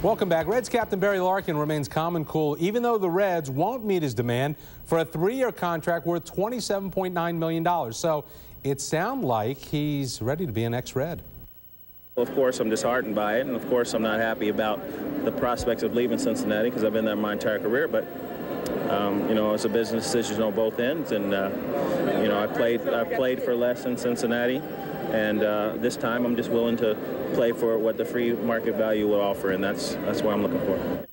Welcome back. Reds captain Barry Larkin remains calm and cool, even though the Reds won't meet his demand for a three-year contract worth $27.9 million. So it sounds like he's ready to be an ex-Red. Of course, I'm disheartened by it, and of course, I'm not happy about the prospects of leaving Cincinnati because I've been there my entire career. But um, you know, it's a business decision on both ends, and uh, you know, I played I played for less in Cincinnati. And uh, this time, I'm just willing to play for what the free market value will offer, and that's that's what I'm looking for.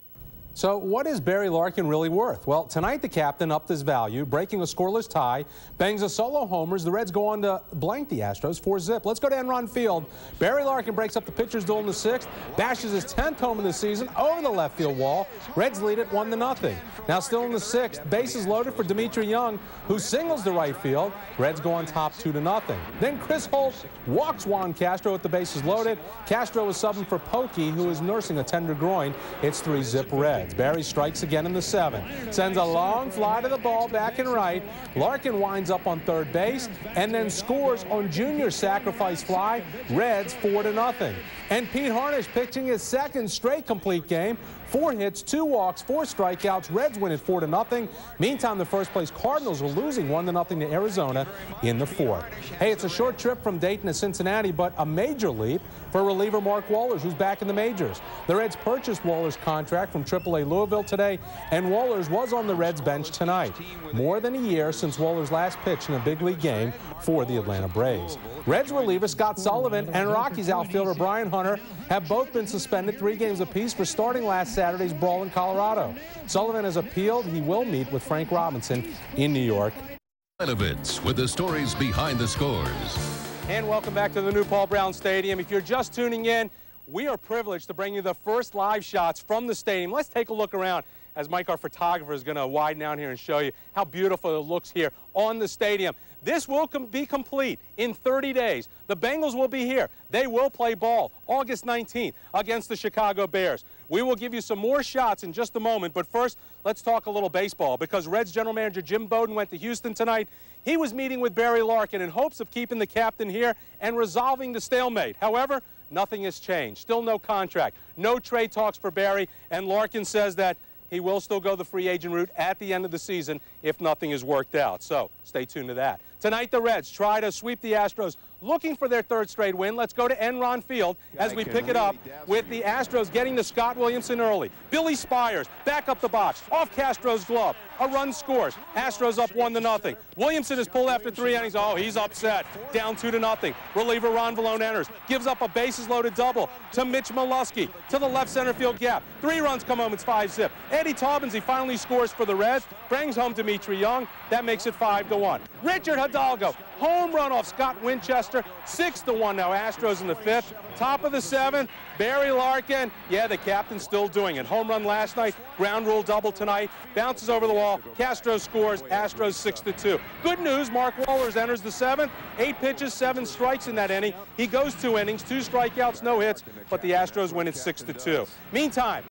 So what is Barry Larkin really worth? Well, tonight the captain upped his value, breaking a scoreless tie, bangs a solo homers. The Reds go on to blank the Astros for zip. Let's go to Enron Field. Barry Larkin breaks up the pitcher's duel in the sixth, bashes his 10th home of the season over the left field wall. Reds lead it one to nothing. Now still in the sixth, bases loaded for Dmitri Young, who singles to right field. Reds go on top two to nothing. Then Chris Holt walks Juan Castro with the bases loaded. Castro is subbing for Pokey, who is nursing a tender groin. It's three zip Reds. Barry strikes again in the seventh. Sends a long fly to the ball back and right. Larkin winds up on third base and then scores on Junior's sacrifice fly. Reds four to nothing. And Pete Harnisch pitching his second straight complete game. Four hits, two walks, four strikeouts. Reds win it four to nothing. Meantime, the first place Cardinals are losing one to nothing to Arizona in the fourth. Hey, it's a short trip from Dayton to Cincinnati, but a major leap for reliever Mark Wohlers, who's back in the majors. The Reds purchased Wohlers' contract from AAA Louisville today, and Wohlers was on the Reds bench tonight. More than a year since Wohlers last pitched in a big league game for the Atlanta Braves. Reds reliever Scott Sullivan and Rockies outfielder Brian Hunter have both been suspended three games apiece for starting last Saturday's brawl in Colorado. Sullivan has appealed. He will meet with Frank Robinson in New York. Events with the stories behind the scores. And welcome back to the new Paul Brown Stadium. If you're just tuning in, we are privileged to bring you the first live shots from the stadium. Let's take a look around as Mike, our photographer, is going to widen down here and show you how beautiful it looks here on the stadium. This will com be complete in 30 days. The Bengals will be here. They will play ball August 19th against the Chicago Bears. We will give you some more shots in just a moment, but first, let's talk a little baseball because Reds general manager Jim Bowden went to Houston tonight. He was meeting with Barry Larkin in hopes of keeping the captain here and resolving the stalemate. However, nothing has changed. Still no contract, no trade talks for Barry, and Larkin says that he will still go the free agent route at the end of the season if nothing is worked out. So stay tuned to that. Tonight, the Reds try to sweep the Astros looking for their third straight win. Let's go to Enron Field as we pick it up with the Astros getting to Scott Williamson early. Billy Spiers back up the box, off Castro's glove. A run scores. Astros up one to nothing. Williamson is pulled after three innings. Oh, he's upset. Down two to nothing. Reliever Ron Villone enters. Gives up a bases loaded double to Mitch Meluskey to the left center field gap. Three runs come home. It's five zip. Eddie Taubensee he finally scores for the Reds. Brings home Dmitri Young. That makes it five to one. Richard Hidalgo home run off Scott Winchester. Six to one now. Astros in the fifth. Top of the seventh. Barry Larkin. Yeah, the captain's still doing it. Home run last night. Ground rule double tonight. Bounces over the wall. Castro scores. Astros six to two. Good news. Mark Wohlers enters the seventh. Eight pitches, seven strikes in that inning. He goes two innings, two strikeouts, no hits, but the Astros win it six to two. Meantime,